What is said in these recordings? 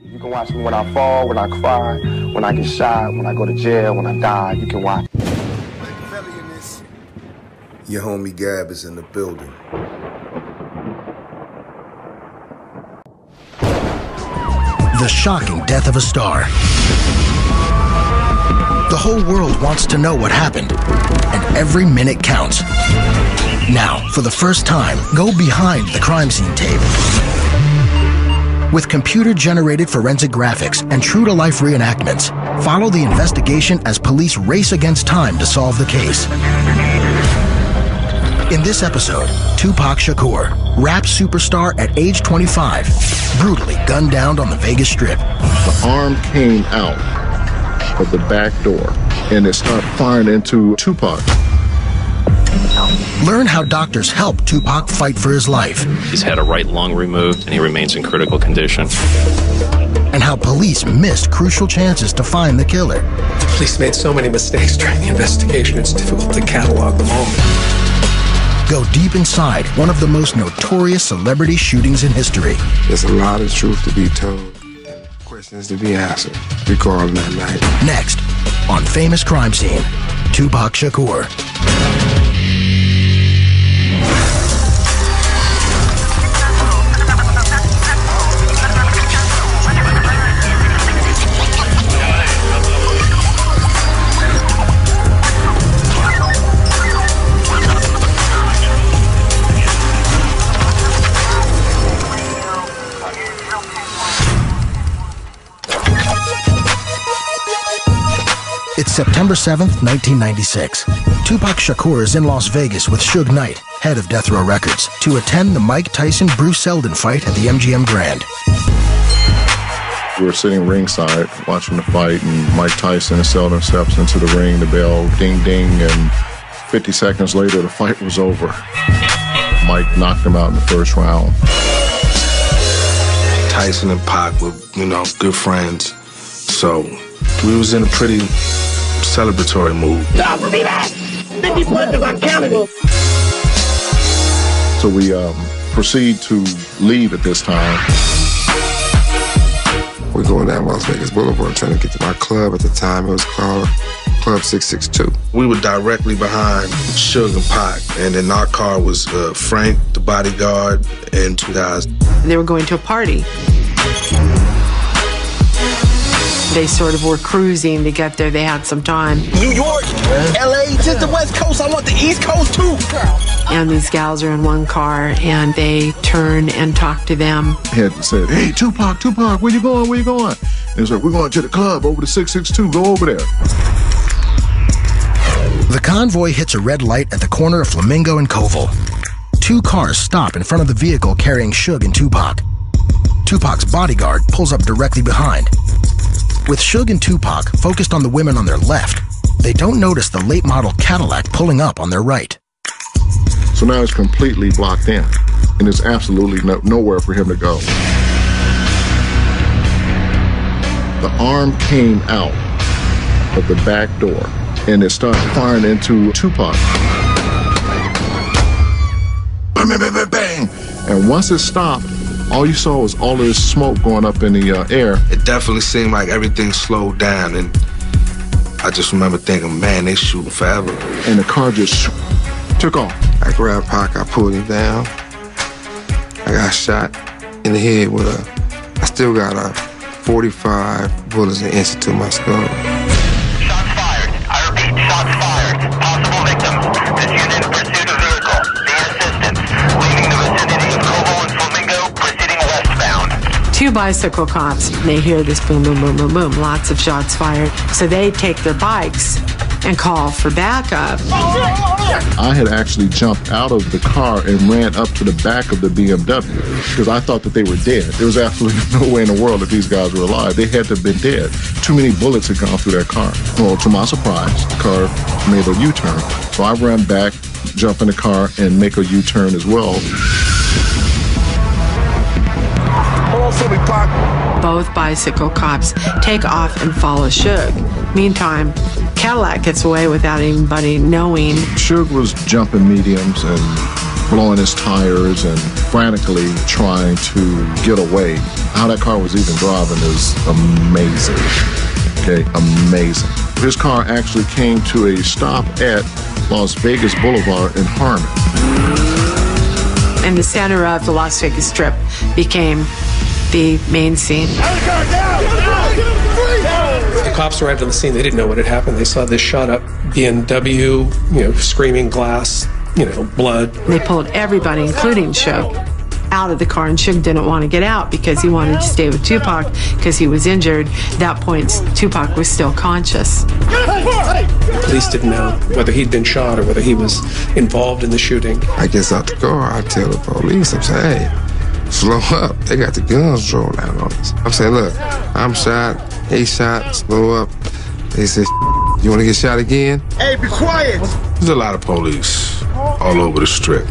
You can watch me when I fall, when I cry, when I get shot, when I go to jail, when I die. You can watch. Your homie Gab is in the building. The shocking death of a star. The whole world wants to know what happened, and every minute counts. Now, for the first time, go behind the crime scene tape. With computer-generated forensic graphics and true-to-life reenactments, follow the investigation as police race against time to solve the case. In this episode, Tupac Shakur, rap superstar at age 25, brutally gunned down on the Vegas Strip. The arm came out of the back door and it started firing into Tupac. Learn how doctors helped Tupac fight for his life. He's had a right lung removed and he remains in critical condition. And how police missed crucial chances to find the killer. The police made so many mistakes during the investigation, it's difficult to catalog them all. Go deep inside one of the most notorious celebrity shootings in history. There's a lot of truth to be told, questions to be answered regarding that night. Next, on Famous Crime Scene, Tupac Shakur. September 7th, 1996. Tupac Shakur is in Las Vegas with Suge Knight, head of Death Row Records, to attend the Mike Tyson Bruce Seldon fight at the MGM Grand. We were sitting ringside watching the fight, and Mike Tyson and Seldon steps into the ring, the bell ding ding, and 50 seconds later, the fight was over. Mike knocked him out in the first round. Tyson and Pac were, you know, good friends. So we was in a pretty celebratory mood. Don't believe that! 50 punches are counted. So we um, proceed to leave at this time. We're going down Las Vegas Boulevard trying to get to my club at the time. It was called Club 662. We were directly behind Suge and Pac, and in our car was uh, Frank, the bodyguard, and two guys. They were going to a party. They sort of were cruising to get there. They had some time. New York, LA, just the West Coast. I want the East Coast too. Girl. And these gals are in one car and they turn and talk to them. Had said, "Hey, Tupac, Tupac, where you going? Where you going?" And it's like, "We're going to the club over to 662. Go over there." The convoy hits a red light at the corner of Flamingo and Koval. Two cars stop in front of the vehicle carrying Suge and Tupac. Tupac's bodyguard pulls up directly behind. With Suge and Tupac focused on the women on their left, they don't notice the late model Cadillac pulling up on their right. So now it's completely blocked in, and there's absolutely no, nowhere for him to go. The arm came out of the back door, and it started firing into Tupac. Bang, bang, bang, bang. And once it stopped, all you saw was all of this smoke going up in the uh, air. It definitely seemed like everything slowed down, and I just remember thinking, man, they shooting forever. And the car just took off. I grabbed Pac, I pulled him down. I got shot in the head with a, I still got a 45 bullets that entered to my skull. Two bicycle cops, they hear this boom, boom, boom, boom, boom, lots of shots fired. So they take their bikes and call for backup. I had actually jumped out of the car and ran up to the back of the BMW because I thought that they were dead. There was absolutely no way in the world that these guys were alive. They had to have been dead. Too many bullets had gone through that car. Well, to my surprise, the car made a U-turn. So I ran back, jump in the car, and make a U-turn as well. Both bicycle cops take off and follow Suge. Meantime, Cadillac gets away without anybody knowing. Suge was jumping mediums and blowing his tires and frantically trying to get away. How that car was even driving is amazing. Okay, amazing. His car actually came to a stop at Las Vegas Boulevard in Harmon. And the center of the Las Vegas Strip became the main scene. The cops arrived on the scene. They didn't know what had happened. They saw this shot up BMW, you know, screaming glass, you know, blood. They pulled everybody, including Suge, out of the car, and Suge didn't want to get out because he wanted to stay with Tupac because he was injured. At that point, Tupac was still conscious. The Police didn't know whether he'd been shot or whether he was involved in the shooting. I gets out the car, I tell the police, I'm saying, hey, slow up. They got the guns drawn out on us. I'm saying, look, I'm shot, he shot, slow up. They said, you want to get shot again? Hey, be quiet. There's a lot of police all over the strip.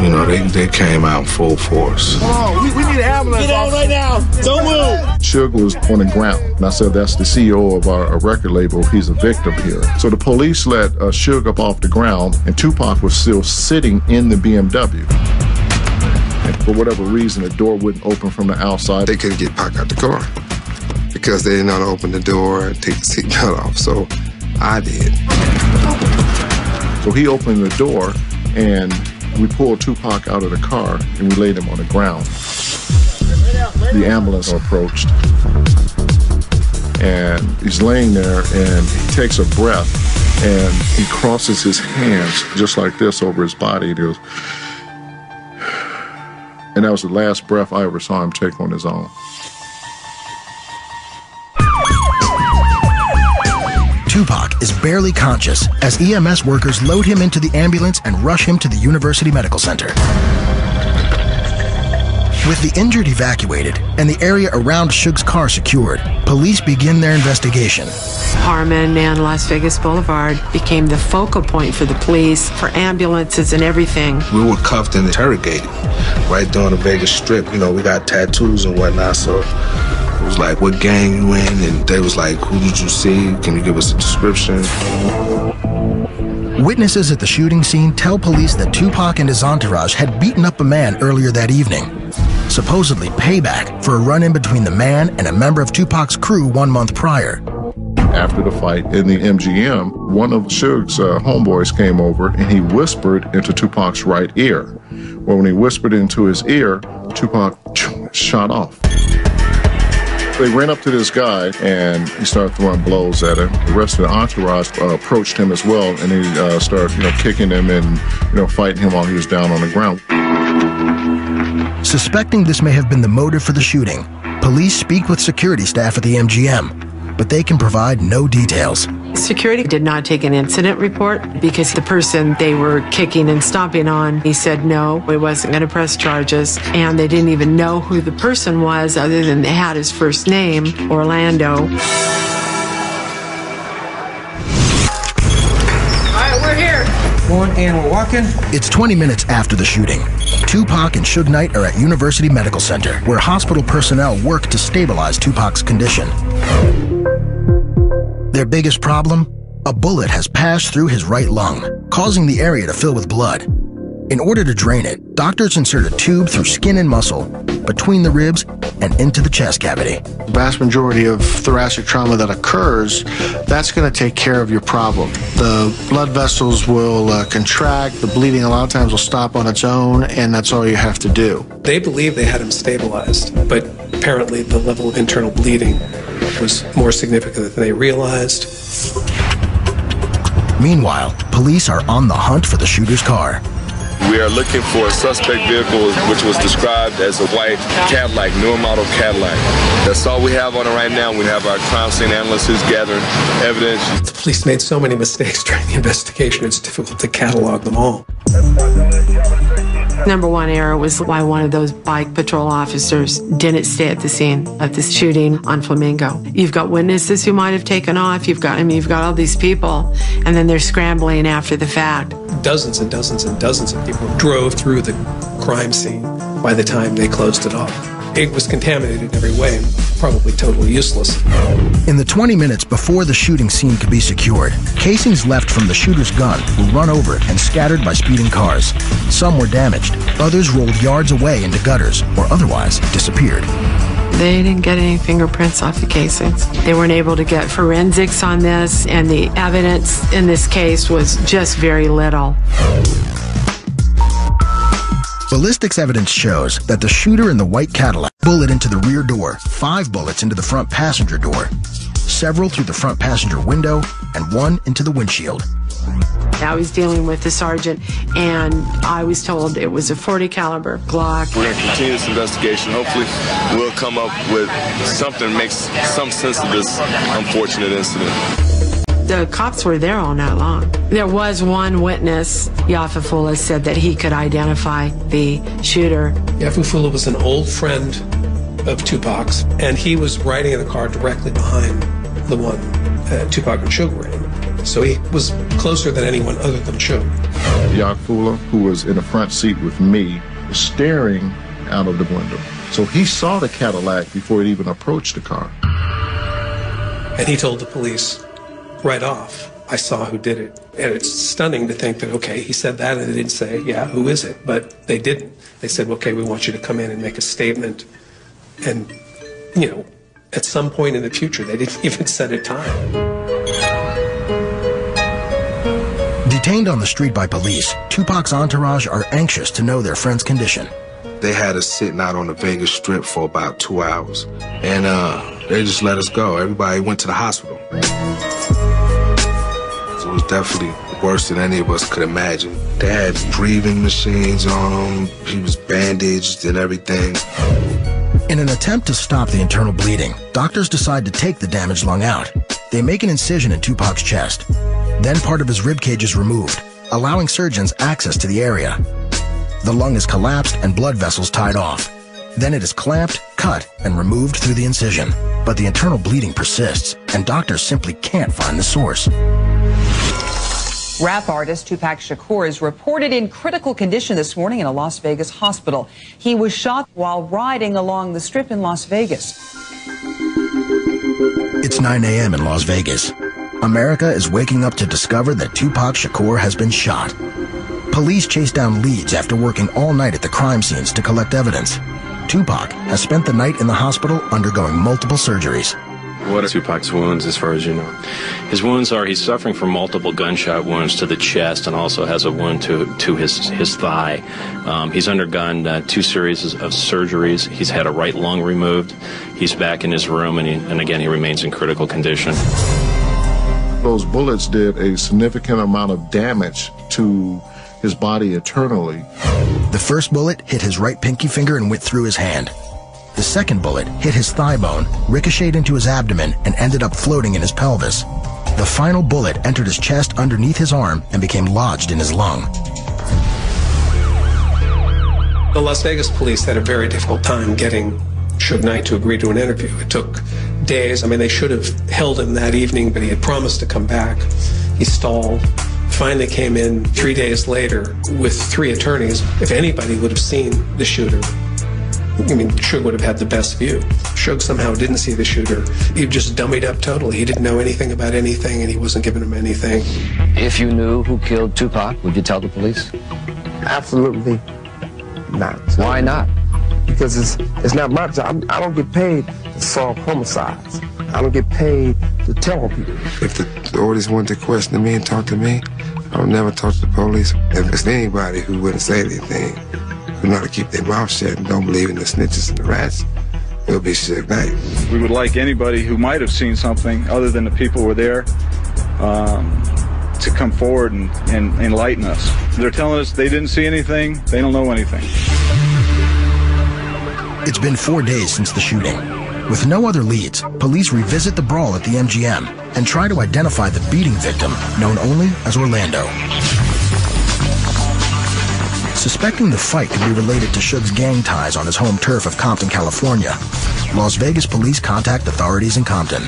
You know, they, they came out in full force. Oh, we, we need an ambulance. Get out right now. Don't move. Suge was on the ground. And I said, that's the CEO of our, our record label. He's a victim here. So the police let uh, Suge up off the ground, and Tupac was still sitting in the BMW. And for whatever reason, the door wouldn't open from the outside. They couldn't get Pac out the car because they didn't know to open the door and take the seatbelt off. So I did. So he opened the door, and we pulled Tupac out of the car, and we laid him on the ground. The ambulance approached, and he's laying there, and he takes a breath, and he crosses his hands just like this over his body. And he goes, that was the last breath I ever saw him take on his own. Tupac is barely conscious as EMS workers load him into the ambulance and rush him to the University Medical Center. With the injured evacuated and the area around Suge's car secured, police begin their investigation. Harmon and Las Vegas Boulevard became the focal point for the police, for ambulances and everything. We were cuffed and interrogated right there on the Vegas Strip. You know, we got tattoos and whatnot, so it was like, what gang you in? And they was like, who did you see? Can you give us a description? Witnesses at the shooting scene tell police that Tupac and his entourage had beaten up a man earlier that evening, supposedly payback for a run in between the man and a member of Tupac's crew one month prior. After the fight in the MGM, one of Suge's uh, homeboys came over and he whispered into Tupac's right ear. Well, when he whispered into his ear, Tupac shot off. They ran up to this guy and he started throwing blows at him. The rest of the entourage uh, approached him as well, and he uh, started, you know, kicking him and you know fighting him while he was down on the ground. Suspecting this may have been the motive for the shooting, police speak with security staff at the MGM, but they can provide no details. Security did not take an incident report because the person they were kicking and stomping on, he said no, he wasn't going to press charges. And they didn't even know who the person was other than they had his first name, Orlando. One and we're walking. It's 20 minutes after the shooting. Tupac and Suge Knight are at University Medical Center, where hospital personnel work to stabilize Tupac's condition. Their biggest problem? A bullet has passed through his right lung, causing the area to fill with blood. In order to drain it, doctors insert a tube through skin and muscle, between the ribs, and into the chest cavity. The vast majority of thoracic trauma that occurs, that's going to take care of your problem. The blood vessels will uh, contract, the bleeding a lot of times will stop on its own, and that's all you have to do. They believe they had him stabilized, but apparently the level of internal bleeding was more significant than they realized. Meanwhile, police are on the hunt for the shooter's car. We are looking for a suspect vehicle, which was described as a white Cadillac, newer model Cadillac. That's all we have on it right now. We have our crime scene analysts who's gathering evidence. The police made so many mistakes during the investigation, it's difficult to catalog them all. Number one error was why one of those bike patrol officers didn't stay at the scene of this shooting on Flamingo. You've got witnesses who might have taken off. You've got, I mean, you've got all these people, and then they're scrambling after the fact. Dozens and dozens and dozens of people drove through the crime scene by the time they closed it off. It was contaminated in every way. probably totally useless. In the 20 minutes before the shooting scene could be secured, casings left from the shooter's gun were run over and scattered by speeding cars. Some were damaged, others rolled yards away into gutters or otherwise disappeared. They didn't get any fingerprints off the casings. They weren't able to get forensics on this, and the evidence in this case was just very little. Ballistics evidence shows that the shooter in the white Cadillac bullet into the rear door, five bullets into the front passenger door, several through the front passenger window, and one into the windshield. I was dealing with the sergeant, and I was told it was a 40 caliber Glock. We're going to continue this investigation. Hopefully, we'll come up with something that makes some sense of this unfortunate incident. The cops were there all night long. There was one witness, Yafeu Fula, said that he could identify the shooter. Yafeu Fula was an old friend of Tupac's, and he was riding in the car directly behind the one uh, Tupac and Suge were in. So he was closer than anyone other than Suge. Yakfula, who was in the front seat with me, was staring out of the window. So he saw the Cadillac before it even approached the car. And he told the police right off, I saw who did it. And it's stunning to think that, okay, he said that and they didn't say, yeah, who is it? But they didn't. They said, okay, we want you to come in and make a statement. And, you know, at some point in the future, they didn't even set a time. Detained on the street by police, Tupac's entourage are anxious to know their friend's condition. They had us sitting out on the Vegas Strip for about two hours. And uh, they just let us go. Everybody went to the hospital. Definitely worse than any of us could imagine. They had breathing machines on him. He was bandaged and everything. In an attempt to stop the internal bleeding, doctors decide to take the damaged lung out. They make an incision in Tupac's chest. Then part of his rib cage is removed, allowing surgeons access to the area. The lung is collapsed and blood vessels tied off. Then it is clamped, cut, and removed through the incision. But the internal bleeding persists, and doctors simply can't find the source. Rap artist Tupac Shakur is reported in critical condition this morning in a Las Vegas hospital. He was shot while riding along the strip in Las Vegas. It's 9 a.m. in Las Vegas. America is waking up to discover that Tupac Shakur has been shot. Police chase down leads after working all night at the crime scenes to collect evidence. Tupac has spent the night in the hospital undergoing multiple surgeries. What are Tupac's wounds, as far as you know? His wounds are he's suffering from multiple gunshot wounds to the chest and also has a wound to, to his, his thigh. Um, he's undergone uh, two series of surgeries. He's had a right lung removed. He's back in his room, and, he, and again, he remains in critical condition. Those bullets did a significant amount of damage to his body eternally. The first bullet hit his right pinky finger and went through his hand. The second bullet hit his thigh bone, ricocheted into his abdomen, and ended up floating in his pelvis. The final bullet entered his chest underneath his arm and became lodged in his lung. The Las Vegas police had a very difficult time getting Suge Knight to agree to an interview. It took days. I mean, they should have held him that evening, but he had promised to come back. He stalled. Finally came in three days later with three attorneys. If anybody would have seen the shooter, I mean, Suge would have had the best view. Suge somehow didn't see the shooter. He just dummied up totally. He didn't know anything about anything, and he wasn't giving him anything. If you knew who killed Tupac, would you tell the police? Absolutely not. Why not? Because it's it's not my job. I'm, do not get paid to solve homicides. I don't get paid to tell on people. If the authorities want to question me and talk to me, I'll never talk to the police. If it's anybody who wouldn't say anything, who know to keep their mouth shut and don't believe in the snitches and the rats, it'll be Suge Knight. We would like anybody who might have seen something other than the people who were there um, to come forward and, and enlighten us. They're telling us they didn't see anything, they don't know anything. It's been four days since the shooting. With no other leads, police revisit the brawl at the MGM and try to identify the beating victim, known only as Orlando. Suspecting the fight could be related to Suge's gang ties on his home turf of Compton, California, Las Vegas police contact authorities in Compton.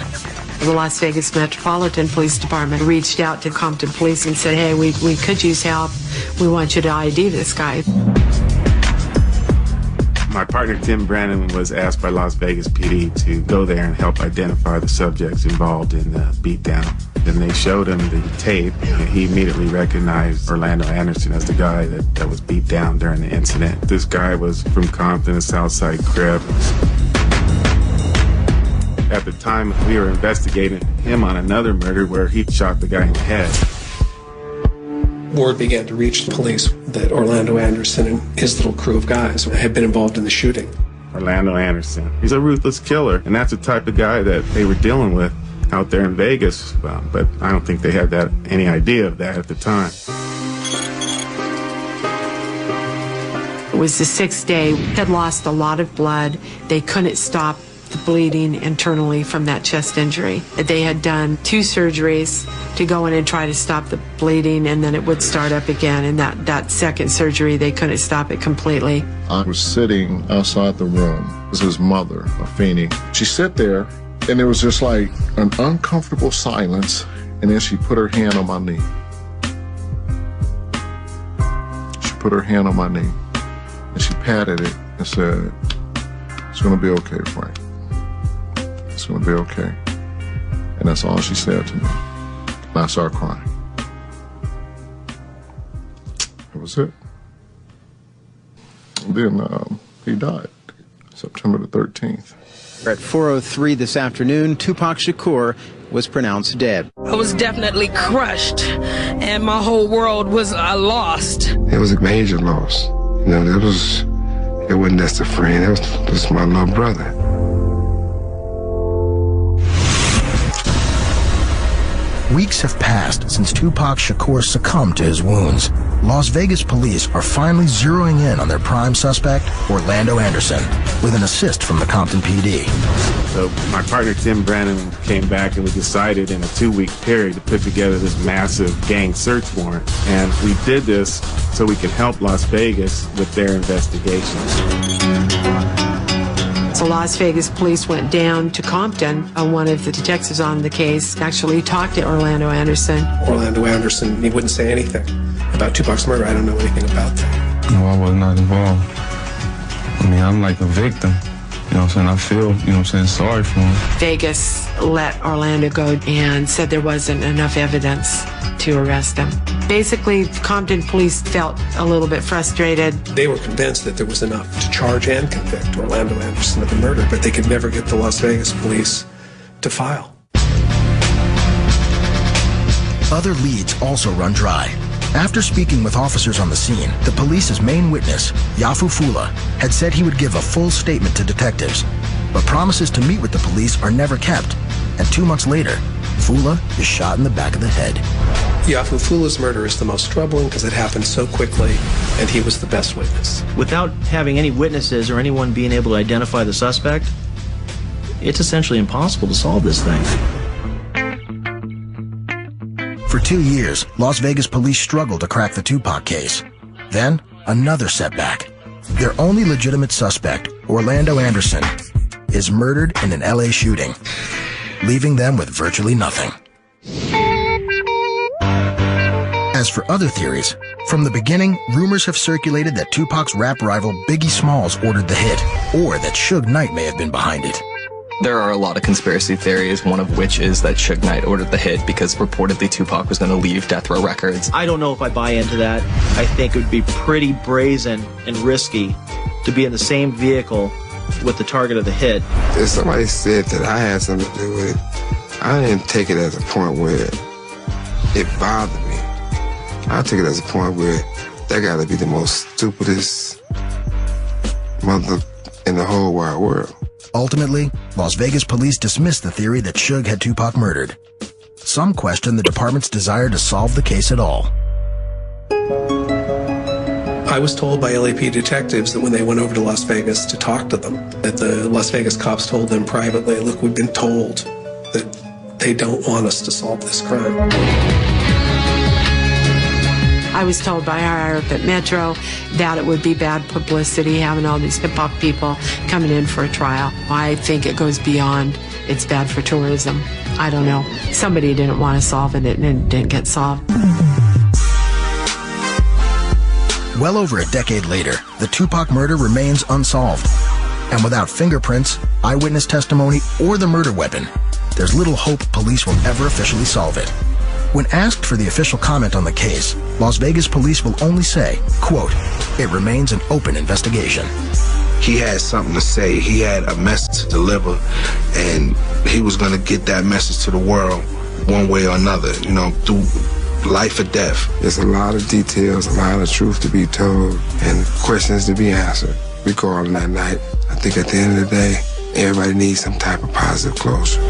The Las Vegas Metropolitan Police Department reached out to Compton Police and said, hey, we, we could use help. We want you to ID this guy. My partner Tim Brennan was asked by Las Vegas PD to go there and help identify the subjects involved in the beatdown. Then they showed him the tape, and he immediately recognized Orlando Anderson as the guy that, that was beat down during the incident. This guy was from Compton, a Southside Crip. At the time, we were investigating him on another murder where he shot the guy in the head. Word began to reach the police that Orlando Anderson and his little crew of guys had been involved in the shooting. Orlando Anderson. He's a ruthless killer, and that's the type of guy that they were dealing with out there in Vegas. Um, but I don't think they had that any idea of that at the time. It was the sixth day. Had lost a lot of blood. They couldn't stop the bleeding internally from that chest injury. They had done two surgeries to go in and try to stop the bleeding, and then it would start up again. And that, that second surgery, they couldn't stop it completely. I was sitting outside the room. It was his mother, Afeni. She sat there, and there was just like an uncomfortable silence, and then she put her hand on my knee. She put her hand on my knee, and she patted it and said, It's gonna be okay, Frank. It's gonna be okay. And that's all she said to me. And I started crying. That was it. And then um, he died, September the 13th. At 4.03 this afternoon, Tupac Shakur was pronounced dead. I was definitely crushed, and my whole world was uh, lost. It was a major loss. You know, that was, it wasn't just a friend, it was, it was my little brother. Weeks have passed since Tupac Shakur succumbed to his wounds. Las Vegas police are finally zeroing in on their prime suspect, Orlando Anderson, with an assist from the Compton PD. So my partner Tim Brennan came back and we decided in a two-week period to put together this massive gang search warrant. And we did this so we could help Las Vegas with their investigations. So Las Vegas police went down to Compton. Uh, one of the detectives on the case actually talked to Orlando Anderson. Orlando Anderson, he wouldn't say anything about Tupac's murder. I don't know anything about that. No, I was not involved. I mean, I'm like a victim. You know what I'm saying? I feel, you know what I'm saying, sorry for him. Vegas let Orlando go and said there wasn't enough evidence to arrest him. Basically, Compton police felt a little bit frustrated. They were convinced that there was enough to charge and convict Orlando Anderson of the murder, but they could never get the Las Vegas police to file. Other leads also run dry. After speaking with officers on the scene, the police's main witness, Yafeu Fula, had said he would give a full statement to detectives. But promises to meet with the police are never kept. And two months later, Fula is shot in the back of the head. Yafeu Fula's murder is the most troubling because it happened so quickly, and he was the best witness. Without having any witnesses or anyone being able to identify the suspect, it's essentially impossible to solve this thing. For two years, Las Vegas police struggled to crack the Tupac case. Then, another setback. Their only legitimate suspect, Orlando Anderson, is murdered in an LA shooting, leaving them with virtually nothing. As for other theories, from the beginning, rumors have circulated that Tupac's rap rival Biggie Smalls ordered the hit, or that Suge Knight may have been behind it. There are a lot of conspiracy theories, one of which is that Suge Knight ordered the hit because reportedly Tupac was going to leave Death Row Records. I don't know if I buy into that. I think it would be pretty brazen and risky to be in the same vehicle with the target of the hit. If somebody said that I had something to do with it, I didn't take it as a point where it bothered me. I take it as a point where that got to be the most stupidest mother in the whole wide world. Ultimately, Las Vegas police dismissed the theory that Suge had Tupac murdered. Some question the department's desire to solve the case at all. I was told by LAP detectives that when they went over to Las Vegas to talk to them, that the Las Vegas cops told them privately, look, we've been told that they don't want us to solve this crime. I was told by our up at Metro that it would be bad publicity having all these hip hop people coming in for a trial. I think it goes beyond it's bad for tourism. I don't know. Somebody didn't want to solve it and it didn't get solved. Well over a decade later, the Tupac murder remains unsolved. And without fingerprints, eyewitness testimony, or the murder weapon, there's little hope police will ever officially solve it. When asked for the official comment on the case, Las Vegas police will only say, quote, it remains an open investigation. He had something to say. He had a message to deliver, and he was going to get that message to the world one way or another, you know, through life or death. There's a lot of details, a lot of truth to be told, and questions to be answered. We called that night. I think at the end of the day, everybody needs some type of positive closure.